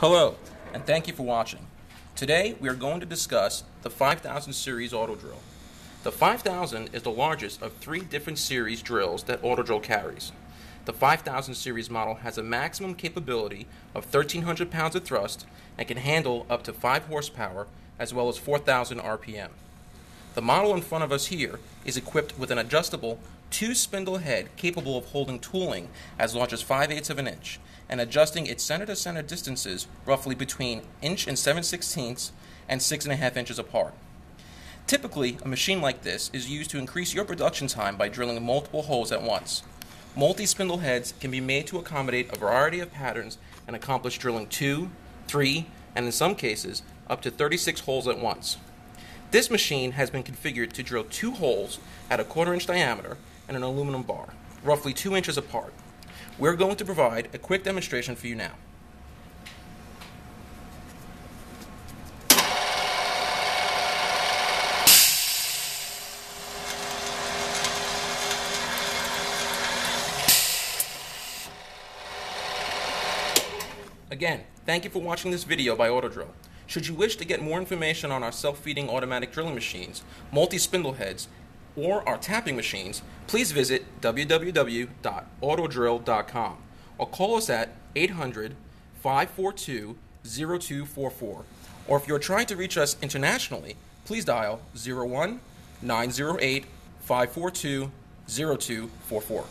Hello, and thank you for watching. Today we are going to discuss the 5000 series auto drill. The 5000 is the largest of three different series drills that auto drill carries. The 5000 series model has a maximum capability of 1300 pounds of thrust and can handle up to 5 horsepower as well as 4000 RPM. The model in front of us here is equipped with an adjustable two spindle head capable of holding tooling as large as 5 eighths of an inch and adjusting its center to center distances roughly between inch and 7 sixteenths and 6.5 inches apart. Typically, a machine like this is used to increase your production time by drilling multiple holes at once. Multi spindle heads can be made to accommodate a variety of patterns and accomplish drilling two, three, and in some cases, up to 36 holes at once. This machine has been configured to drill two holes at a quarter inch diameter and an aluminum bar, roughly two inches apart. We're going to provide a quick demonstration for you now. Again, thank you for watching this video by Autodrill. Should you wish to get more information on our self-feeding automatic drilling machines, multi-spindle heads, or our tapping machines, please visit www.autodrill.com or call us at 800 542 0244. Or if you're trying to reach us internationally, please dial 01 908 542 0244.